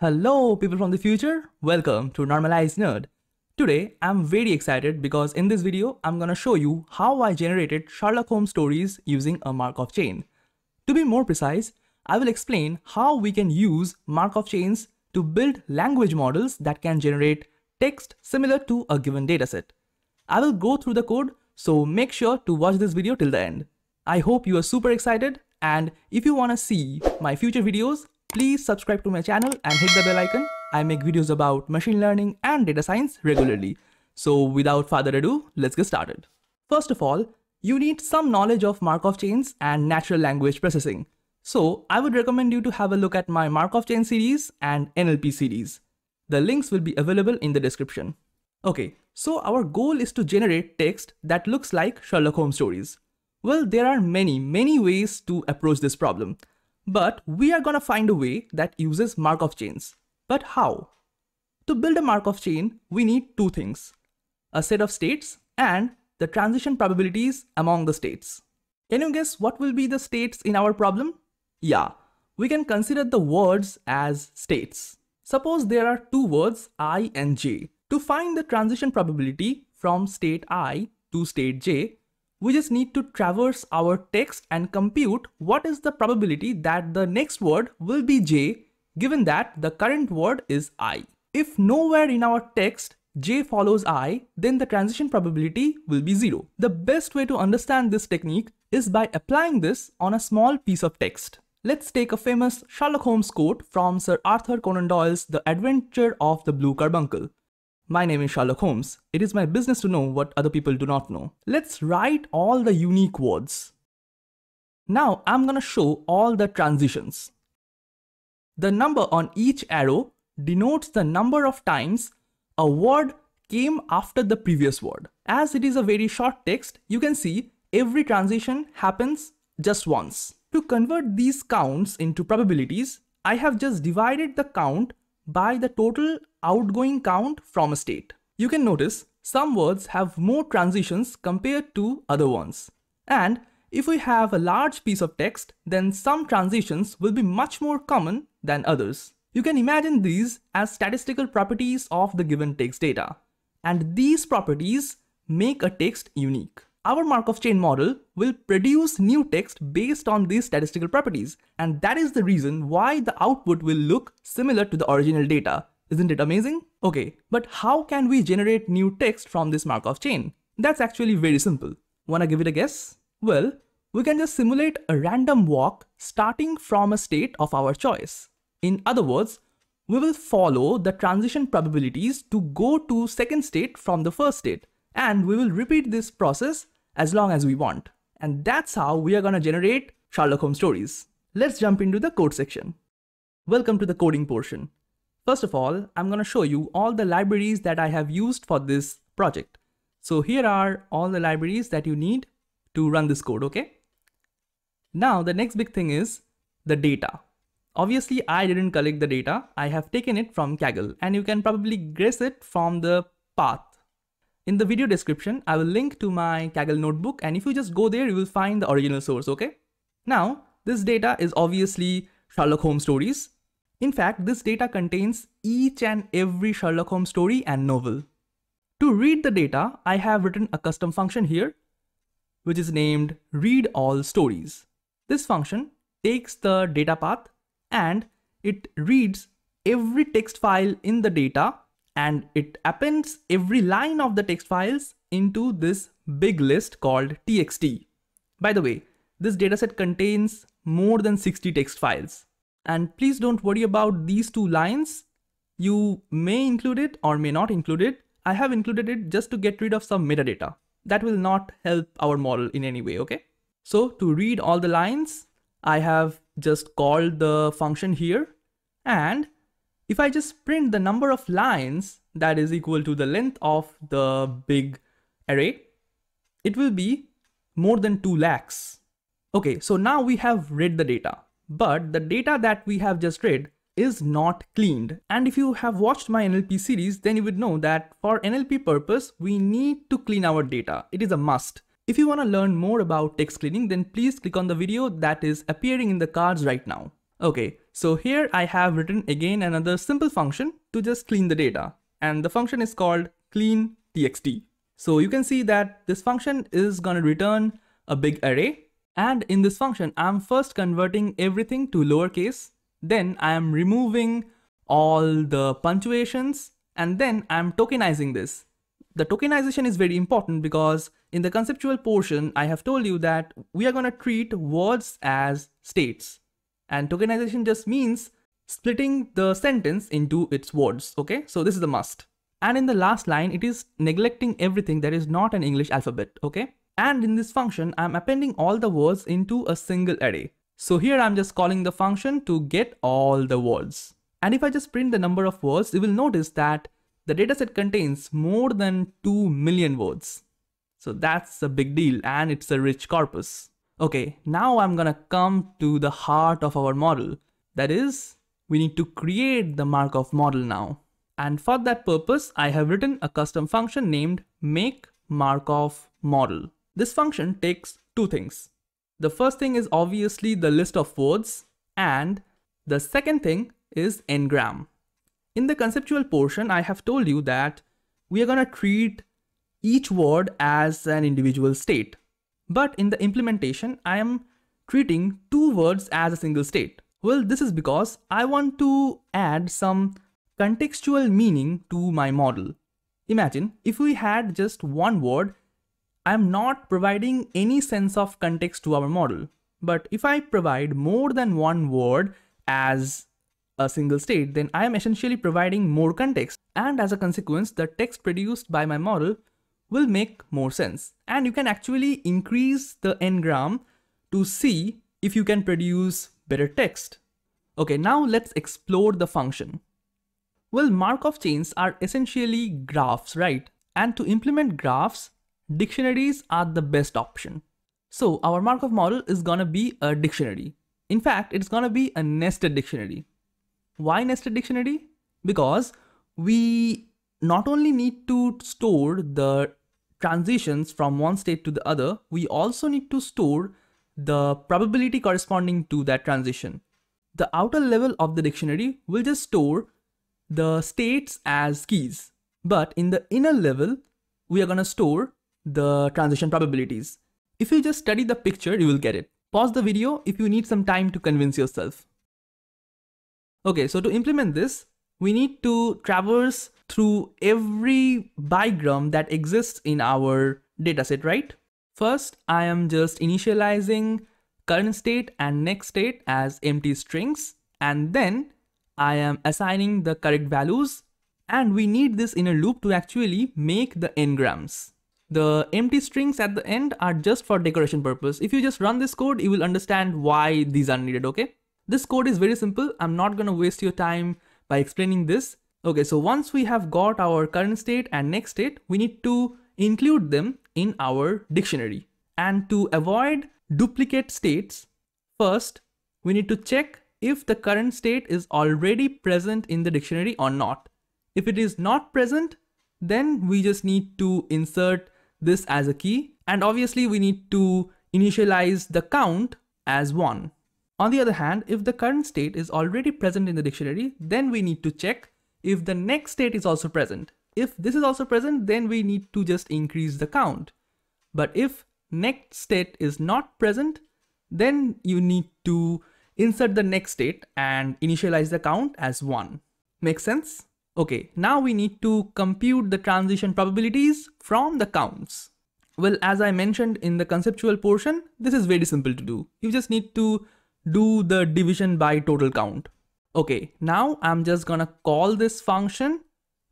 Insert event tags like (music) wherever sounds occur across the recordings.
Hello people from the future, welcome to Normalized Nerd. Today I'm very excited because in this video I'm gonna show you how I generated Sherlock Holmes stories using a Markov chain. To be more precise, I will explain how we can use Markov chains to build language models that can generate text similar to a given dataset. I will go through the code, so make sure to watch this video till the end. I hope you are super excited and if you wanna see my future videos, Please subscribe to my channel and hit the bell icon. I make videos about machine learning and data science regularly. So without further ado, let's get started. First of all, you need some knowledge of Markov chains and natural language processing. So I would recommend you to have a look at my Markov chain series and NLP series. The links will be available in the description. Okay, so our goal is to generate text that looks like Sherlock Holmes stories. Well, there are many, many ways to approach this problem. But we are gonna find a way that uses Markov chains. But how? To build a Markov chain, we need two things. A set of states and the transition probabilities among the states. Can you guess what will be the states in our problem? Yeah, we can consider the words as states. Suppose there are two words i and j. To find the transition probability from state i to state j, we just need to traverse our text and compute what is the probability that the next word will be j given that the current word is i. If nowhere in our text j follows i, then the transition probability will be 0. The best way to understand this technique is by applying this on a small piece of text. Let's take a famous Sherlock Holmes quote from Sir Arthur Conan Doyle's The Adventure of the Blue Carbuncle. My name is Sherlock Holmes. It is my business to know what other people do not know. Let's write all the unique words. Now I'm gonna show all the transitions. The number on each arrow denotes the number of times a word came after the previous word. As it is a very short text, you can see every transition happens just once. To convert these counts into probabilities, I have just divided the count by the total outgoing count from a state. You can notice some words have more transitions compared to other ones. And if we have a large piece of text, then some transitions will be much more common than others. You can imagine these as statistical properties of the given text data. And these properties make a text unique. Our Markov chain model will produce new text based on these statistical properties, and that is the reason why the output will look similar to the original data. Isn't it amazing? Okay, but how can we generate new text from this Markov chain? That's actually very simple. Wanna give it a guess? Well, we can just simulate a random walk starting from a state of our choice. In other words, we will follow the transition probabilities to go to second state from the first state. And we will repeat this process as long as we want. And that's how we are gonna generate Sherlock Holmes stories. Let's jump into the code section. Welcome to the coding portion. First of all, I'm gonna show you all the libraries that I have used for this project. So here are all the libraries that you need to run this code, okay? Now the next big thing is the data. Obviously, I didn't collect the data. I have taken it from Kaggle and you can probably guess it from the path in the video description, I will link to my Kaggle notebook and if you just go there, you will find the original source, okay? Now, this data is obviously Sherlock Holmes stories. In fact, this data contains each and every Sherlock Holmes story and novel. To read the data, I have written a custom function here, which is named read all stories. This function takes the data path and it reads every text file in the data and it appends every line of the text files into this big list called txt. By the way, this dataset contains more than 60 text files. And please don't worry about these two lines. You may include it or may not include it. I have included it just to get rid of some metadata. That will not help our model in any way, okay? So to read all the lines, I have just called the function here and if I just print the number of lines that is equal to the length of the big array, it will be more than 2 lakhs. Okay, so now we have read the data, but the data that we have just read is not cleaned. And if you have watched my NLP series, then you would know that for NLP purpose, we need to clean our data. It is a must. If you want to learn more about text cleaning, then please click on the video that is appearing in the cards right now. Okay, so here I have written again another simple function to just clean the data. And the function is called clean txt. So you can see that this function is gonna return a big array. And in this function, I'm first converting everything to lowercase. Then I am removing all the punctuations and then I'm tokenizing this. The tokenization is very important because in the conceptual portion, I have told you that we are gonna treat words as states. And tokenization just means splitting the sentence into its words, okay? So this is a must. And in the last line, it is neglecting everything that is not an English alphabet, okay? And in this function, I'm appending all the words into a single array. So here I'm just calling the function to get all the words. And if I just print the number of words, you will notice that the dataset contains more than 2 million words. So that's a big deal and it's a rich corpus. Okay, now I'm gonna come to the heart of our model. That is, we need to create the Markov model now. And for that purpose, I have written a custom function named make Markov model. This function takes two things. The first thing is obviously the list of words and the second thing is n-gram. In the conceptual portion, I have told you that we are gonna treat each word as an individual state. But in the implementation, I am treating two words as a single state. Well, this is because I want to add some contextual meaning to my model. Imagine if we had just one word, I'm not providing any sense of context to our model. But if I provide more than one word as a single state, then I am essentially providing more context. And as a consequence, the text produced by my model will make more sense. And you can actually increase the n-gram to see if you can produce better text. Okay, now let's explore the function. Well, Markov chains are essentially graphs, right? And to implement graphs, dictionaries are the best option. So our Markov model is gonna be a dictionary. In fact, it's gonna be a nested dictionary. Why nested dictionary? Because we not only need to store the transitions from one state to the other, we also need to store the probability corresponding to that transition. The outer level of the dictionary will just store the states as keys. But in the inner level, we are going to store the transition probabilities. If you just study the picture, you will get it. Pause the video if you need some time to convince yourself. Okay, so to implement this, we need to traverse through every bigram that exists in our dataset, right? First, I am just initializing current state and next state as empty strings and then I am assigning the correct values and we need this in a loop to actually make the n-grams. The empty strings at the end are just for decoration purpose. If you just run this code, you will understand why these are needed, okay? This code is very simple. I'm not gonna waste your time by explaining this. Okay, so once we have got our current state and next state, we need to include them in our dictionary. And to avoid duplicate states, first, we need to check if the current state is already present in the dictionary or not. If it is not present, then we just need to insert this as a key. And obviously we need to initialize the count as one. On the other hand, if the current state is already present in the dictionary, then we need to check if the next state is also present. If this is also present, then we need to just increase the count. But if next state is not present, then you need to insert the next state and initialize the count as 1. Make sense? Okay, now we need to compute the transition probabilities from the counts. Well, as I mentioned in the conceptual portion, this is very simple to do. You just need to do the division by total count. Okay, now I'm just gonna call this function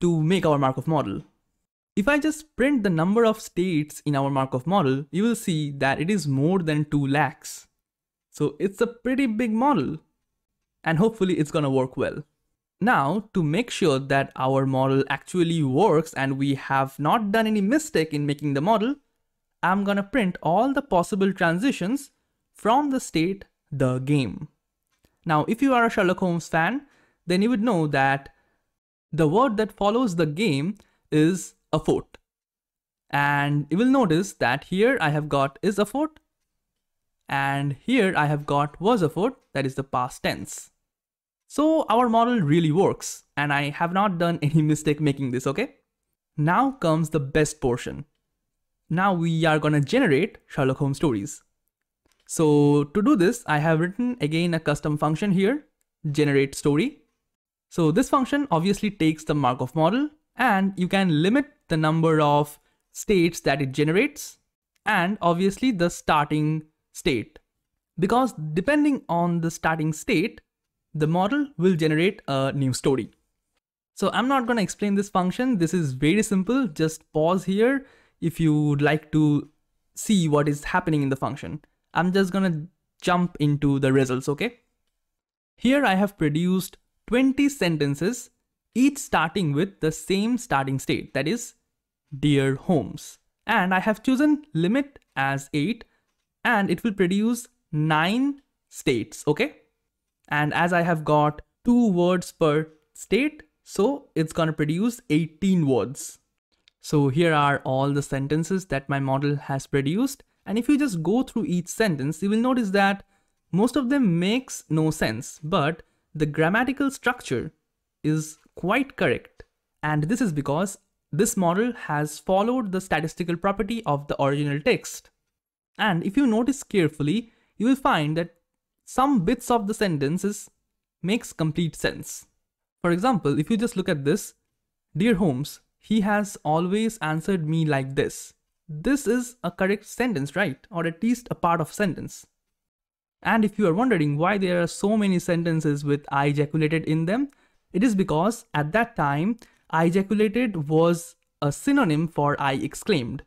to make our Markov model. If I just print the number of states in our Markov model, you will see that it is more than 2 lakhs. So it's a pretty big model and hopefully it's gonna work well. Now to make sure that our model actually works and we have not done any mistake in making the model, I'm gonna print all the possible transitions from the state the game. Now if you are a Sherlock Holmes fan, then you would know that the word that follows the game is afoot. And you will notice that here I have got is afoot And here I have got was afoot, that is the past tense. So our model really works and I have not done (laughs) any mistake making this, okay? Now comes the best portion. Now we are gonna generate Sherlock Holmes stories. So to do this, I have written again a custom function here, generate story. So this function obviously takes the Markov model and you can limit the number of states that it generates and obviously the starting state. Because depending on the starting state, the model will generate a new story. So I'm not going to explain this function. This is very simple. Just pause here if you would like to see what is happening in the function. I'm just going to jump into the results, okay? Here I have produced 20 sentences, each starting with the same starting state, that is, Dear Holmes. And I have chosen limit as 8 and it will produce 9 states, okay? And as I have got 2 words per state, so it's gonna produce 18 words. So here are all the sentences that my model has produced. And if you just go through each sentence, you will notice that most of them makes no sense, but the grammatical structure is quite correct. And this is because this model has followed the statistical property of the original text. And if you notice carefully, you will find that some bits of the sentences makes complete sense. For example, if you just look at this, Dear Holmes, he has always answered me like this. This is a correct sentence, right? Or at least a part of sentence. And if you are wondering why there are so many sentences with I ejaculated in them, it is because at that time, I ejaculated was a synonym for I exclaimed.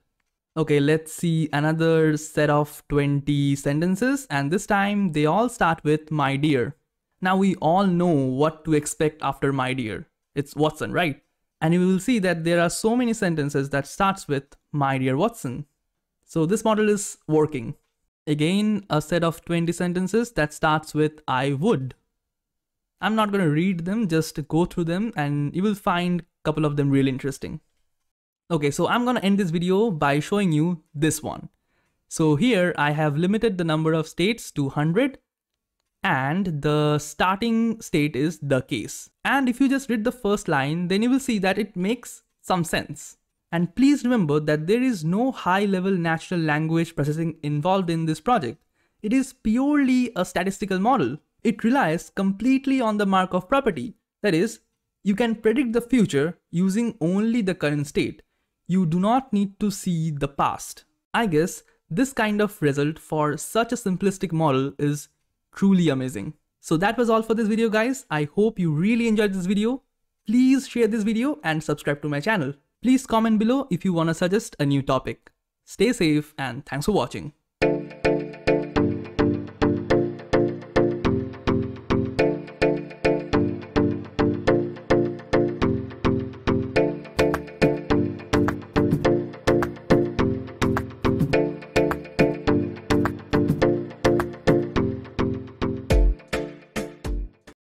Okay, let's see another set of 20 sentences and this time they all start with my dear. Now we all know what to expect after my dear. It's Watson, right? And you will see that there are so many sentences that starts with my dear Watson. So this model is working. Again, a set of 20 sentences that starts with I would. I'm not going to read them, just go through them and you will find a couple of them really interesting. Okay, so I'm going to end this video by showing you this one. So here I have limited the number of states to 100 and the starting state is the case. And if you just read the first line, then you will see that it makes some sense. And please remember that there is no high level natural language processing involved in this project. It is purely a statistical model. It relies completely on the Markov property. That is, you can predict the future using only the current state. You do not need to see the past. I guess this kind of result for such a simplistic model is truly amazing. So that was all for this video guys. I hope you really enjoyed this video. Please share this video and subscribe to my channel. Please comment below if you want to suggest a new topic. Stay safe and thanks for watching.